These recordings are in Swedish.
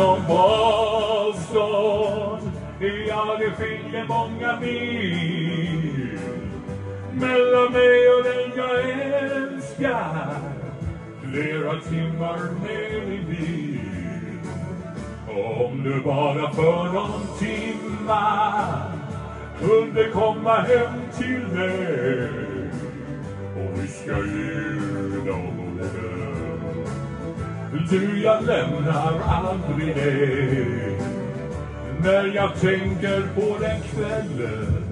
som avstånd Ja, det skiljer många mil. Mellan mig och den jag älskar flera timmar med min bil. Om du bara för någon timma kunde komma hem till mig och viska ljud Du, jag lämnar aldrig dig när jag tänker på den kvällen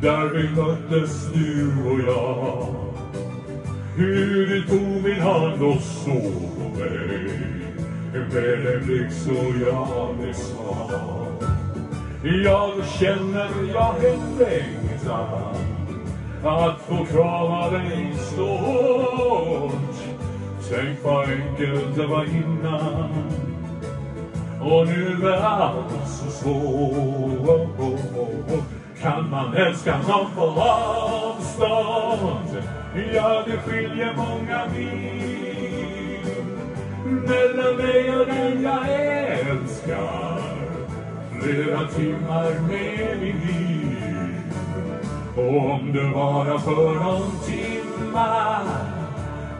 där vi möttes du och jag. Hur du tog min hand och såg på mig med en blick så jag blev svag Jag känner jag en längtan att få krama dig så hårt Tänk vad enkelt det var innan. Och nu är allt så svårt. Kan man älska någon på avstånd? Ja, det skiljer många mil mellan mig och den jag älskar. Flera timmar med min bil och om det bara för någon timma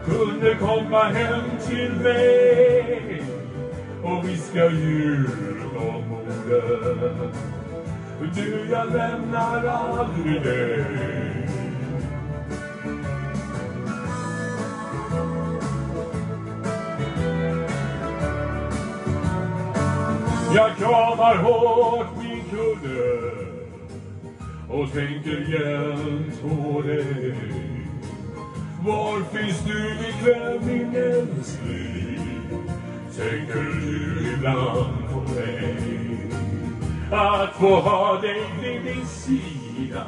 kunde komma hem till mig och viska ljud om orden Du, jag lämnar aldrig dig. Jag kramar hårt min kudde och tänker jämt på dig. Var finns du ikväll min älskling? Tänker du ibland på mig? Att få ha dig vid min sida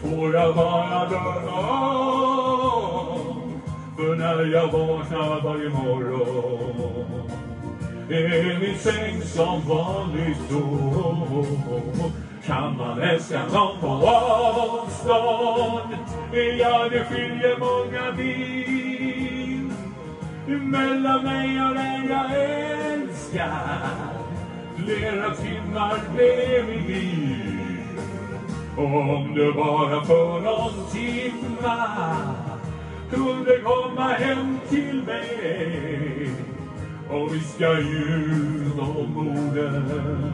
får jag bara drömma om För när jag vaknar varje morgon är min säng som vanligt då kan man älska någon på avstånd. Ja, det skiljer många mil mellan mig och den jag älskar flera timmar blev min bil. Om du bara för någon timma kunde komma hem till mig? Och viska ljud om orden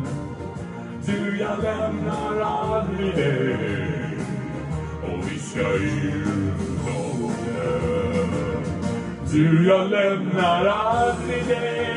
du, jag lämnar aldrig dig. Och vi ska ut och dö Du, jag lämnar aldrig dig.